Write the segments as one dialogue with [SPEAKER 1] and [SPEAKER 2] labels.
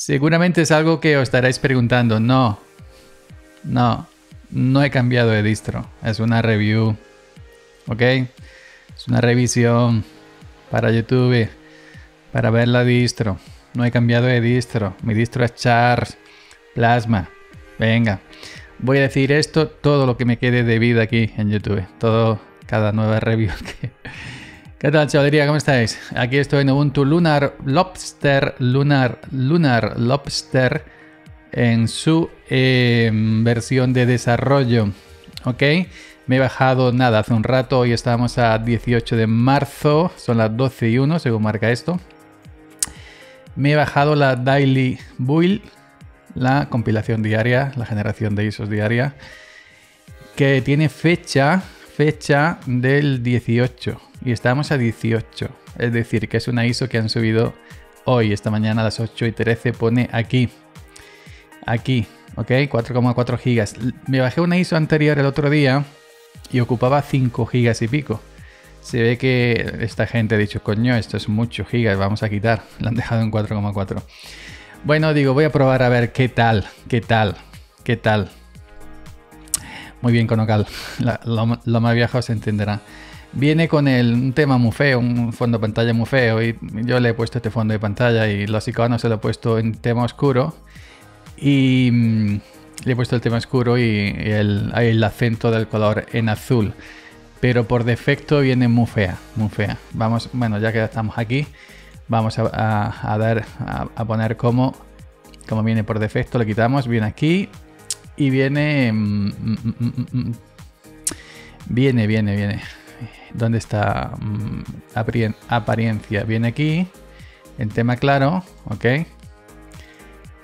[SPEAKER 1] Seguramente es algo que os estaréis preguntando. No, no, no he cambiado de distro. Es una review. ¿Ok? Es una revisión para YouTube, para ver la distro. No he cambiado de distro. Mi distro es Char Plasma. Venga. Voy a decir esto todo lo que me quede de vida aquí en YouTube. Todo, cada nueva review que... ¿Qué tal, chavalería? ¿Cómo estáis? Aquí estoy en Ubuntu Lunar Lobster, Lunar, Lunar Lobster en su em, versión de desarrollo. ¿Ok? Me he bajado nada hace un rato. Hoy estamos a 18 de marzo. Son las 12 y 1, según marca esto. Me he bajado la Daily Build, la compilación diaria, la generación de ISOs diaria, que tiene fecha, fecha del 18 y estamos a 18. Es decir, que es una ISO que han subido hoy, esta mañana a las 8 y 13. Pone aquí, aquí, ok, 4,4 gigas. Me bajé una ISO anterior el otro día y ocupaba 5 gigas y pico. Se ve que esta gente ha dicho, coño, esto es mucho gigas, vamos a quitar. La han dejado en 4,4. Bueno, digo, voy a probar a ver qué tal, qué tal, qué tal. Muy bien, Conocal. Lo, lo más viejo se entenderá. Viene con el, tema muy feo, un fondo de pantalla muy feo. Y yo le he puesto este fondo de pantalla y los iconos se lo he puesto en tema oscuro. Y mm, le he puesto el tema oscuro y, el, acento del color en azul. Pero por defecto viene muy fea, muy fea. Vamos, bueno, ya que estamos aquí, vamos a, dar, a, poner como, como viene por defecto. Le quitamos, viene aquí y viene, mm, mm, viene, viene, viene ¿Dónde está mm, apariencia? Viene aquí, en tema claro, ¿ok?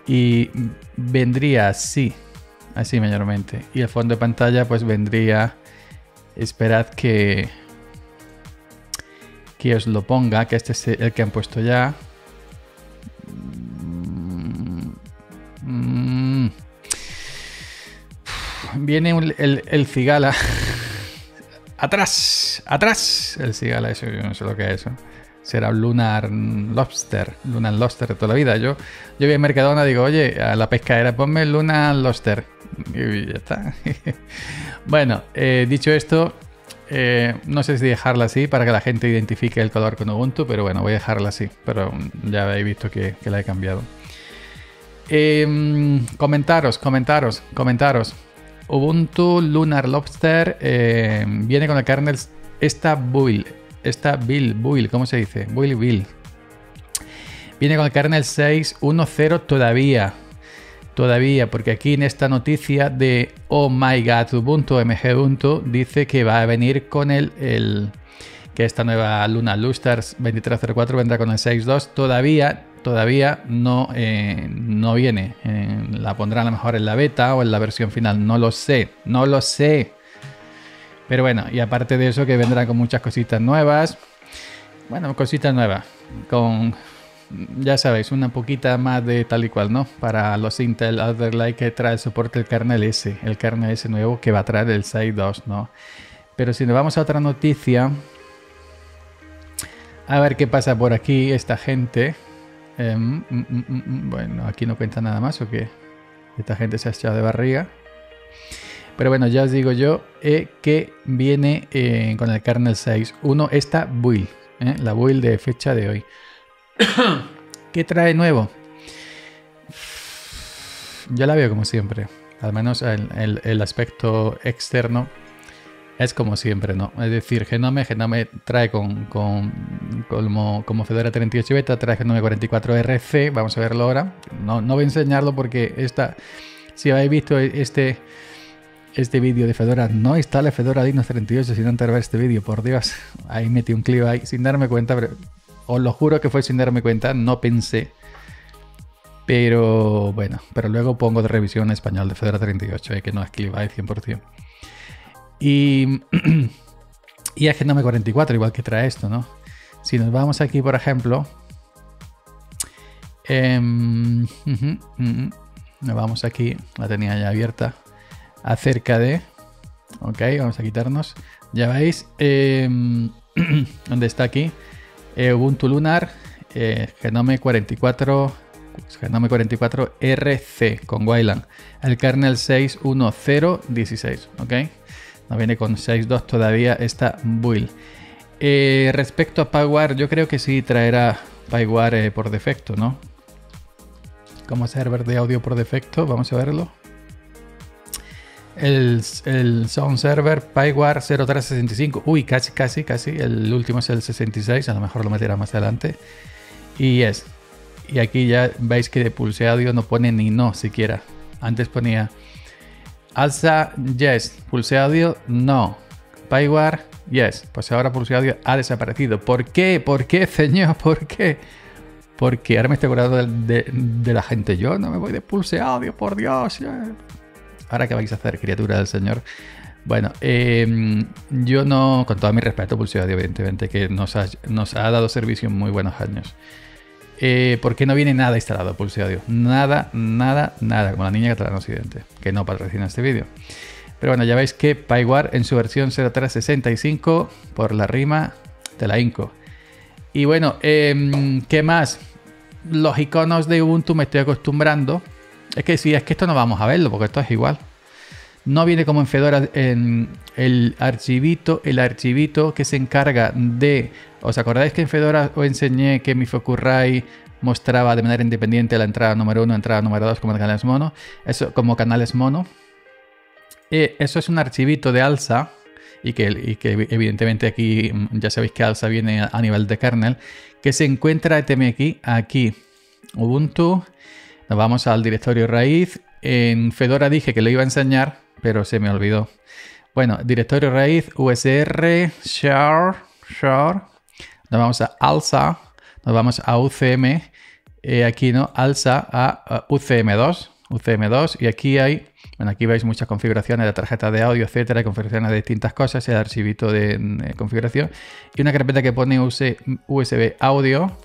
[SPEAKER 1] Y vendría así, así mayormente. Y el fondo de pantalla pues vendría, esperad que, que os lo ponga, que este es el que han puesto ya. Mm. Viene el, el cigala. Atrás, atrás. El cigala, eso yo no sé lo que es eso. Será un Lunar Lobster, Lunar Lobster de toda la vida. Yo, yo vi en Mercadona, digo, oye, a la pescadera, ponme Lunar Lobster. Y ya está. bueno, eh, dicho esto, eh, no sé si dejarla así para que la gente identifique el color con Ubuntu, pero bueno, voy a dejarla así. Pero ya habéis visto que, la he cambiado. Em, comentaros, comentaros, comentaros. Ubuntu Lunar Lobster eh, viene con el kernel esta build, esta build, build, ¿cómo se dice? Build, build. Viene con el kernel 6.1.0 todavía. Todavía, porque aquí en esta noticia de Oh My God Ubuntu, MG Ubuntu, dice que va a venir con el, el que esta nueva Luna Lusters 2304 vendrá con el 6.2. Todavía todavía no, eh, no viene. la pondrán a lo mejor en la beta o en la versión final. No lo sé, no lo sé. Pero bueno, y aparte de eso que vendrá con muchas cositas nuevas. Bueno, cositas nuevas. Con, ya sabéis, una poquita más de tal y cual, ¿no? Para los Intel Light que trae soporte el kernel S. El kernel S nuevo que va a traer el 6.2, ¿no? Pero si nos vamos a otra noticia... A ver qué pasa por aquí esta gente. Em, mm, mm, mm, bueno, aquí no cuenta nada más o qué. Esta gente se ha echado de barriga. Pero bueno, ya os digo yo eh, que viene eh, con el kernel 6.1 esta build, eh, la build de fecha de hoy. ¿Qué trae nuevo? Yo la veo como siempre, al menos el aspecto externo es como siempre, ¿no? Es decir, Genome, Genome trae con, con como, como, Fedora 38 Beta, trae Genome 44 RC, vamos a verlo ahora. No, no voy a enseñarlo porque esta, si habéis visto este, este vídeo de Fedora, no instale Fedora Dinos 38 sin antes ver este vídeo, por Dios. Ahí metí un clip ahí sin darme cuenta, pero os lo juro que fue sin darme cuenta, no pensé. Pero bueno, pero luego pongo de revisión español de Fedora 38, eh, que no es clip ahí 100%. Y, y es Genome 44, igual que trae esto, ¿no? Si nos vamos aquí, por ejemplo, em, nos vamos aquí, la tenía ya abierta, acerca de, ok, vamos a quitarnos, ya veis, eh, ¿dónde está aquí? Eh, Ubuntu Lunar, eh, Genome 44 Genome 44 RC con Wayland. El kernel 61016, ¿ok? No viene con 6.2 todavía esta build. Eh, respecto a PyWare, yo creo que sí traerá PyWare eh, por defecto, ¿no? Como server de audio por defecto, vamos a verlo. El, el Sound Server PyWare 0365. Uy, casi, casi, casi. El último es el 66, a lo mejor lo meterá más adelante. Y es. Y aquí ya veis que de pulse audio no pone ni no siquiera. Antes ponía alza yes, pulse audio no. PyWare yes. Pues ahora pulse audio ha desaparecido. ¿Por qué? ¿Por qué, señor? ¿Por qué? Porque ahora me estoy acordando de, la gente. Yo no me voy de pulse audio, por Dios. Ahora qué vais a hacer, criatura del Señor. Bueno, em, yo no, con todo mi respeto, Pulse Audio, evidentemente, que nos ha, nos ha dado servicio en muy buenos años. Eh, ¿Por qué no viene nada instalado Pulse Audio? Nada, nada, nada, como la niña catalana occidente, que no patrocina este vídeo. Pero bueno, ya veis que PyWare en su versión 0365, por la rima, de la Inco. Y bueno, em, ¿qué más? Los iconos de Ubuntu me estoy acostumbrando. Es que sí, es que esto no vamos a verlo, porque esto es igual. No viene como en Fedora en el archivito, el archivito que se encarga de... ¿Os acordáis que en Fedora os enseñé que mi Focusrite mostraba de manera independiente la entrada número 1, entrada número 2 como canales mono? Eso como canales mono. Eso es un archivito de ALSA y que, evidentemente aquí mm, ya sabéis que ALSA viene a, nivel de kernel, que se encuentra aquí, aquí, Ubuntu, nos vamos al directorio raíz, en Fedora dije que lo iba a enseñar, pero se me olvidó. Bueno, directorio raíz, usr, share, share, nos vamos a alsa, nos vamos a UCM, eh, aquí no, alsa a, UCM2, UCM2, y aquí hay, bueno, aquí veis muchas configuraciones de tarjeta de audio, etcétera, configuraciones de distintas cosas, el archivito de, configuración, y una carpeta que pone USB audio,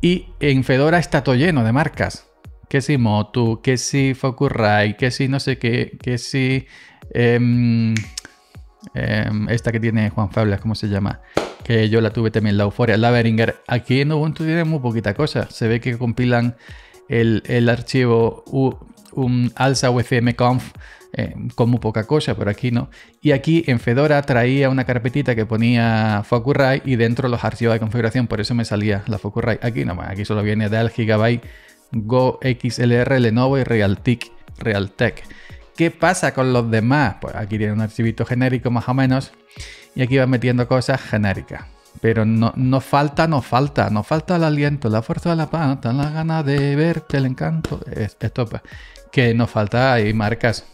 [SPEAKER 1] y en Fedora está todo lleno de marcas que si Motu, que si Focusrite, que si no sé qué, que si em, em, esta que tiene Juan Fablas, ¿cómo se llama? Que yo la tuve también, la Euforia, la Beringer. Aquí en Ubuntu tiene muy poquita cosa. Se ve que compilan el, archivo un alza conf eh, con muy poca cosa, pero aquí no. Y aquí en Fedora traía una carpetita que ponía Focusrite y dentro los archivos de configuración, por eso me salía la Focusrite. Aquí no, aquí solo viene del gigabyte Go XLR, Lenovo y Realtek. Realtek. ¿Qué pasa con los demás? Pues aquí tiene un archivito genérico más o menos y aquí va metiendo cosas genéricas. Pero no, no falta, no falta, no falta el aliento, la fuerza de la pata, la gana de verte, el encanto. esto pues, que nos falta hay marcas.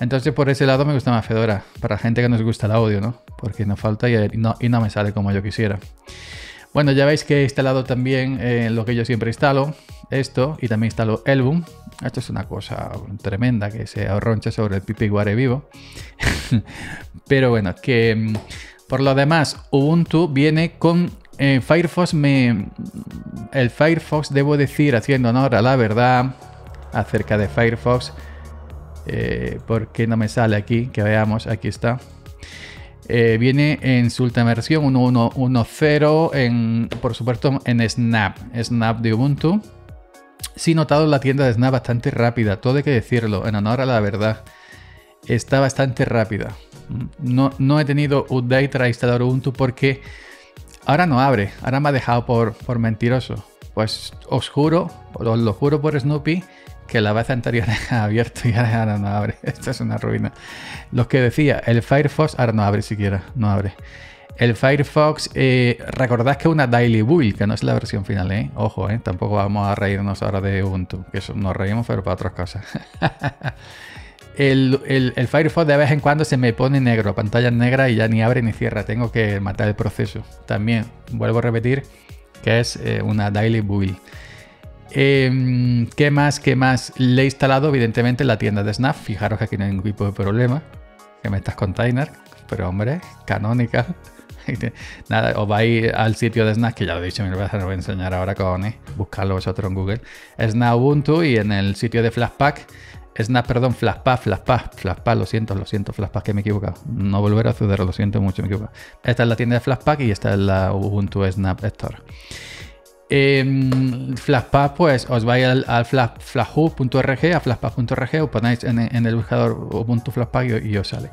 [SPEAKER 1] Entonces por ese lado me gusta más Fedora, para gente que nos gusta el audio, ¿no? Porque nos falta y no, y no me sale como yo quisiera. Bueno, ya veis que he instalado también eh, lo que yo siempre instalo, esto, y también instalo Elbum. Esto es una cosa tremenda que se ahorroncha sobre el PipiWare vivo. Pero bueno, que mm, por lo demás, Ubuntu viene con eh, Firefox. El Firefox, debo decir, haciendo honor a la verdad acerca de Firefox, eh, porque no me sale aquí, que veamos, aquí está. Eh, viene en su última versión 1.1.0, en, por supuesto en Snap, Snap de Ubuntu. Sí, notado la tienda de Snap bastante rápida, todo hay que decirlo, en honor a la verdad. Está bastante rápida. No, no he tenido update para instalar Ubuntu porque ahora no abre, ahora me ha dejado por, por mentiroso. Pues os juro, os lo juro por Snoopy, que la vez anterior ha abierto y ahora no abre. Esto es una ruina. Lo que decía, el Firefox ahora no abre siquiera, no abre. El Firefox, eh, recordad que es una Daily Build, que no es la versión final, ¿eh? Ojo, ¿eh? Tampoco vamos a reírnos ahora de Ubuntu, que eso nos reímos, pero para otras cosas. el, el, Firefox de vez en cuando se me pone negro, pantalla negra y ya ni abre ni cierra. Tengo que matar el proceso. También, vuelvo a repetir, que es eh, una Daily Build. Em, ¿Qué más? ¿Qué más? Le he instalado, evidentemente, la tienda de Snap. Fijaros que aquí no hay ningún tipo de problema. Que metas container. Pero hombre, canónica. Nada, os vais al sitio de Snap, que ya lo he dicho, me lo voy a enseñar ahora con eh, buscarlo vosotros en Google. Snap Ubuntu y en el sitio de Flashpack. Snap, perdón, Flashpack, Flashpack, Flashpack, lo siento, lo siento, Flashpack, que me he equivocado. No volver a acceder, lo siento mucho, me he equivocado. Esta es la tienda de Flashpack y esta es la Ubuntu Snap Store. Eh, Flashpack, pues os vais al, al flash, flashhub.org, a flashpack.org, os ponéis en, el buscador Ubuntu Flashpack y, y, os sale.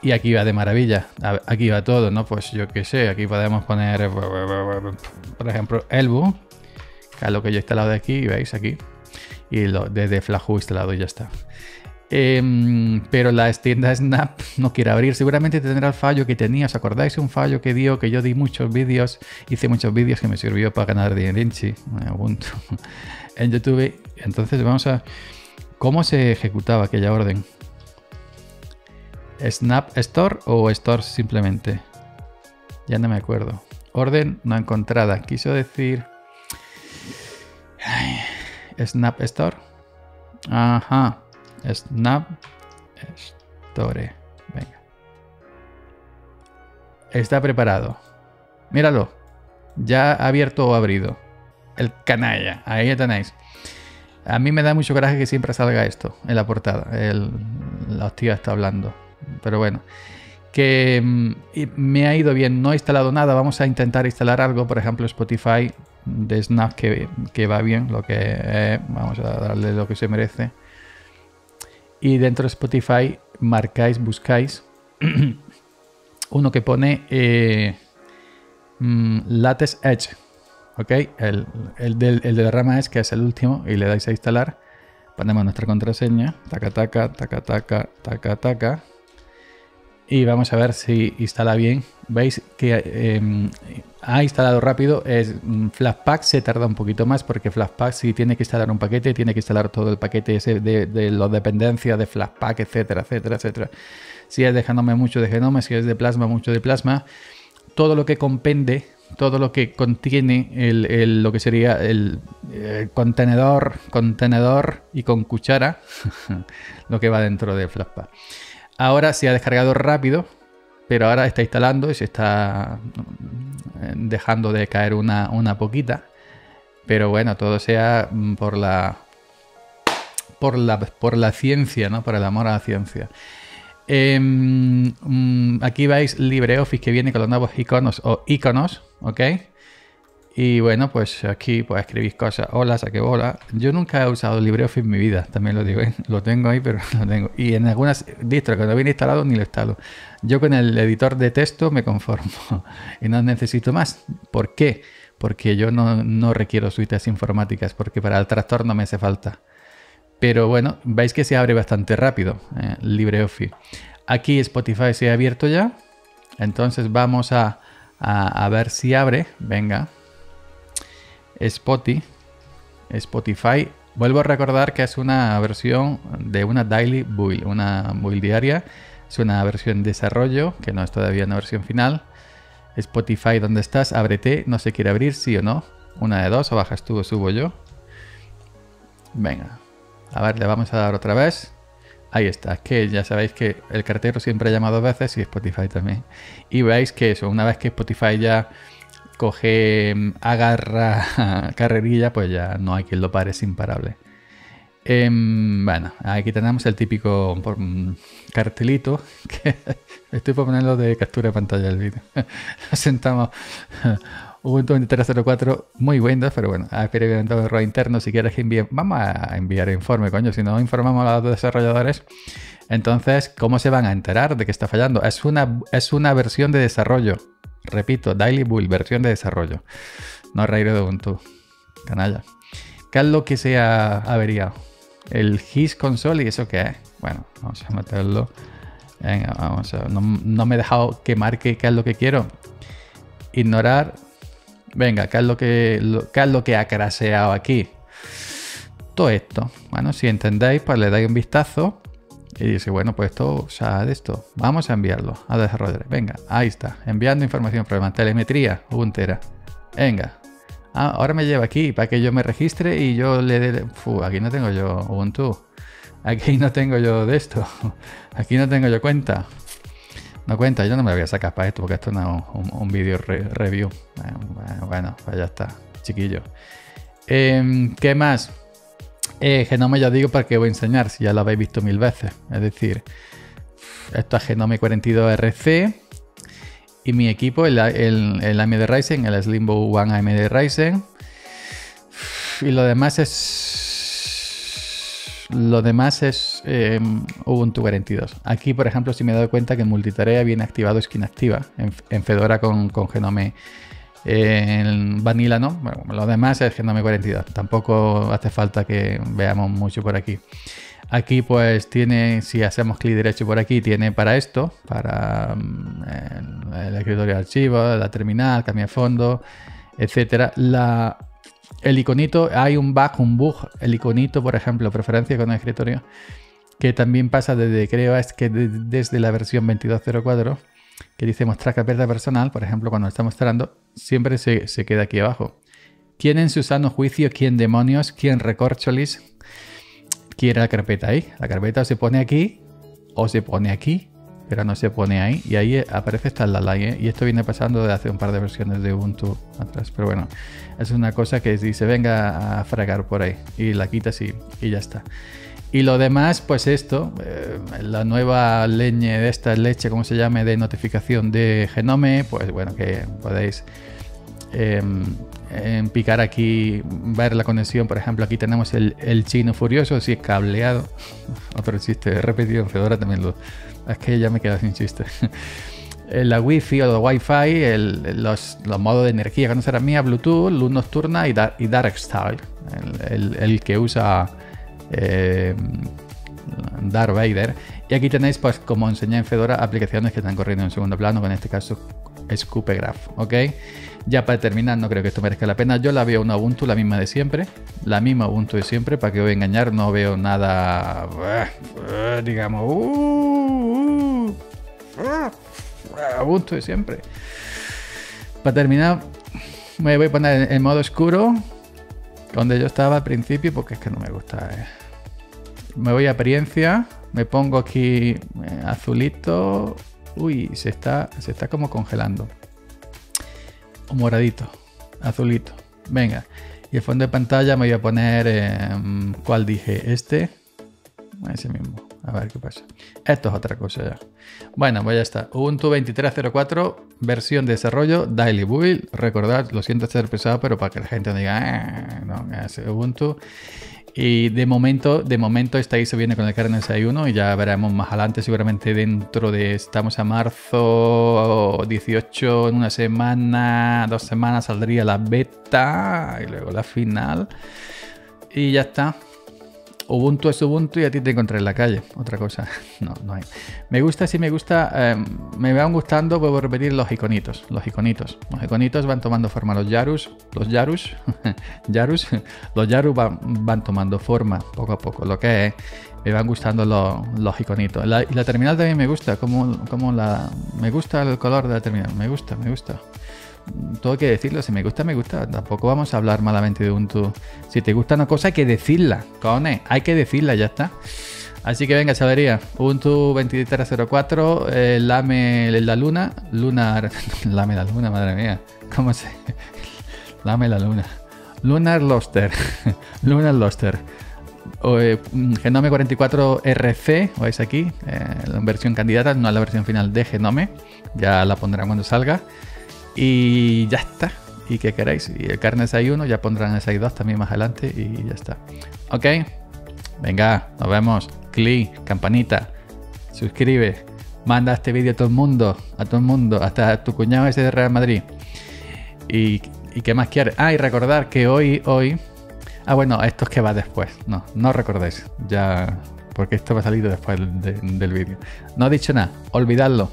[SPEAKER 1] Y aquí va de maravilla, aquí va todo, ¿no? Pues yo qué sé, aquí podemos poner, por ejemplo, Elbow, que es lo que yo he instalado de aquí, veis aquí, y lo, desde Flashhub instalado y ya está. Eh, pero la tienda Snap no quiere abrir. Seguramente tendrá el fallo que tenía. ¿Os acordáis un fallo que dio? Que yo di muchos vídeos, hice muchos vídeos que me sirvió para ganar dinero en YouTube. Entonces vamos a... ¿Cómo se ejecutaba aquella orden? ¿Snap Store o Store simplemente? Ya no me acuerdo. Orden no encontrada. Quiso decir... Snap Store. Ajá. Snap Store. Venga. Está preparado. Míralo. Ya abierto o abrido. El canalla. Ahí tenéis. A mí me da mucho coraje que siempre salga esto en la portada. El, la hostia está hablando. Pero bueno. Que mm, me ha ido bien. No he instalado nada. Vamos a intentar instalar algo. Por ejemplo, Spotify de Snap que, que va bien. Lo que vamos a darle lo que se merece y dentro de Spotify marcáis, buscáis uno que pone eh, mm, Edge. ¿Ok? El, el, del, el de la rama es que es el último y le dais a instalar. Ponemos nuestra contraseña. Taca, taca, taca, taca, taca, taca. Y vamos a ver si instala bien. Veis que eh, ha instalado rápido. Es mm, Flashpack se tarda un poquito más porque Flashpack si tiene que instalar un paquete, tiene que instalar todo el paquete de, de las dependencias de Flashpack, etcétera, etcétera, etcétera. Si es de Genome, mucho de Genome. Si es de Plasma, mucho de Plasma. Todo lo que compende, todo lo que contiene el, lo que sería el, el, contenedor, contenedor y con cuchara, lo que va dentro de Flashpack. Ahora se ha descargado rápido, pero ahora está instalando y se está dejando de caer una, poquita. Pero bueno, todo sea mm, por la, por la, por la ciencia, ¿no? Por el amor a la ciencia. Eh, aquí veis LibreOffice que viene con los nuevos iconos o iconos, ¿ok? Y bueno, pues aquí pues escribís cosas. Hola, saque bola. Yo nunca he usado LibreOffice en mi vida, también lo digo. ¿eh? Lo tengo ahí, pero lo tengo. Y en algunas distros que no viene instalado ni lo instalo. Yo con el editor de texto me conformo y no necesito más. ¿Por qué? Porque yo no, requiero suites informáticas, porque para el tractor no me hace falta. Pero bueno, veis que se abre bastante rápido eh, LibreOffice. Aquí Spotify se ha abierto ya. Entonces vamos a, a ver si abre. Venga. Spotify. Spotify. Vuelvo a recordar que es una versión de una daily build, una build diaria. Es una versión de desarrollo, que no es todavía una versión final. Spotify, ¿dónde estás? Ábrete. No se quiere abrir, sí o no. Una de dos, o bajas tú o subo yo. Venga. A ver, le vamos a dar otra vez. Ahí está, que ya sabéis que el cartero siempre ha llamado dos veces y Spotify también. Y veis que eso, una vez que Spotify ya coge, mm, agarra carrerilla, pues ya no hay quien lo pare, es imparable. Eh, bueno, aquí tenemos el típico mm, cartelito que estoy por ponerlo de captura de pantalla del vídeo. Sentamos Ubuntu 2304, muy Windows, pero bueno, ha experimentado error interno. Si quieres que envíe, vamos a enviar informe, coño. Si no informamos a los desarrolladores, entonces, ¿cómo se van a enterar de que está fallando? Es una, es una versión de desarrollo. Repito, Daily Build, versión de desarrollo. No raíz de Ubuntu. Canalla. ¿Qué es lo que se ha averiado? El GIS console y eso qué es. Bueno, vamos a meterlo. Venga, vamos a. No, no me he dejado que marque qué es lo que quiero. Ignorar. Venga, ¿qué es lo que, qué es lo que ha craseado aquí? Todo esto. Bueno, si entendéis, pues le dais un vistazo. Y dice, bueno, pues esto, sea, de esto, vamos a enviarlo a desarrolladores. Venga, ahí está, enviando información, problema, telemetría, Ubuntera. Venga, ah, ahora me lleva aquí para que yo me registre y yo le dé... aquí no tengo yo Ubuntu. Aquí no tengo yo de esto. Aquí no tengo yo cuenta. No cuenta, yo no me voy a sacar para esto porque esto no es un, un, vídeo re review. Bueno, pues ya está, chiquillo. Eh, ¿Qué más? Eh, Genome ya digo para qué voy a enseñar, si ya lo habéis visto mil veces. Es decir, esto es Genome 42RC. Y mi equipo, el, el, AMD Ryzen, el Slimbo One AMD Ryzen. y lo demás es lo demás es eh, Ubuntu 42. Aquí, por ejemplo, si me doy cuenta que en multitarea viene activado Skin Activa en, Fedora con, con Genome. En Vanilla no, bueno, lo demás es Genome 42. Tampoco hace falta que veamos mucho por aquí. Aquí pues tiene, si hacemos clic derecho por aquí, tiene para esto, para mm, el, escritorio de archivos, la terminal, cambia de fondo, etcétera. El iconito, hay un bug, un bug, el iconito, por ejemplo, preferencia con el escritorio, que también pasa desde, creo, es que desde la versión 22.04, que dice mostrar carpeta personal, por ejemplo, cuando está mostrando, siempre se, queda aquí abajo. ¿Quién en su sano juicio, quién demonios, quién recorcholis quiere la carpeta ahí? La carpeta se pone aquí o se pone aquí pero no se pone ahí y ahí aparece esta la line y esto viene pasando desde hace un par de versiones de Ubuntu atrás pero bueno es una cosa que dice venga a fragar por ahí y la quitas y, y ya está y lo demás pues esto eh, la nueva leña de esta leche como se llame de notificación de Genome pues bueno que podéis em, em, picar aquí, ver la conexión. Por ejemplo, aquí tenemos el, el chino furioso, si es cableado. Otro chiste, repetido en Fedora también lo, es que ya me quedo sin chiste. la Wi-Fi o la Wi-Fi, los, modos de energía que no será mía, Bluetooth, luz nocturna y, Dark, y Style. El, que usa eh, Vader. Y aquí tenéis, pues, como enseñé en Fedora, aplicaciones que están corriendo en segundo plano, en este caso Scupegraph, ¿ok? Ya para terminar, no creo que esto merezca la pena. Yo la veo una Ubuntu, la misma de siempre. La misma Ubuntu de siempre, para que voy a engañar, no veo nada, eh, digamos, uh, uh, uh, Ubuntu de siempre. Para terminar, me voy a poner en modo oscuro, donde yo estaba al principio, porque es que no me gusta. Eh. Me voy a experiencia, me pongo aquí eh, azulito. Uy, se está, se está como congelando moradito, azulito. Venga. Y el fondo de pantalla me voy a poner, eh, ¿cuál dije? Este. Ese mismo. A ver qué pasa. Esto es otra cosa ya. Bueno, pues ya está. Ubuntu 23.04, versión de desarrollo, Daily Build. Recordad, lo siento ser pesado, pero para que la gente no diga, ah, no, es Ubuntu. Y de momento, de momento esta ISO viene con el kernel 6.1 y ya veremos más adelante, seguramente dentro de, estamos a marzo 18, en una semana, dos semanas saldría la beta y luego la final. Y ya está. Ubuntu es Ubuntu y a ti te encontré en la calle. Otra cosa, no, no hay. Me gusta, sí me gusta, em, me van gustando, vuelvo a repetir, los iconitos. Los iconitos. Los iconitos van tomando forma. Los Yarus, los Yarus, Yarus, los Yarus van, tomando forma poco a poco. Lo que es, me van gustando los, los iconitos. La terminal también me gusta, como, como la, me gusta el color de la terminal. Me gusta, me gusta todo hay que decirlo. Si me gusta, me gusta. Tampoco vamos a hablar malamente de Ubuntu. Si te gusta una cosa, hay que decirla. Cone, hay que decirla, ya está. Así que venga, chavalería. Ubuntu 2304, eh, lame la luna. Lunar. lame la luna, madre mía. ¿Cómo se.? lame la luna. Lunar Loster. Lunar Loster. Eh, Genome 44 RC, veis aquí, eh, la versión candidata, no la versión final de Genome, ya la pondrán cuando salga. Y ya está. ¿Y qué queréis? Y el carne hay uno, ya pondrán el 2 también más adelante y ya está. ¿Ok? Venga, nos vemos. Click, campanita, suscribe, manda este vídeo a todo el mundo, a todo el mundo, hasta tu cuñado ese de Real Madrid. Y, y qué más quieres. Ah, y recordar que hoy, hoy. Ah, bueno, esto es que va después. No, no recordéis. Ya. Porque esto va a salir después del vídeo. No he dicho nada. Olvidadlo.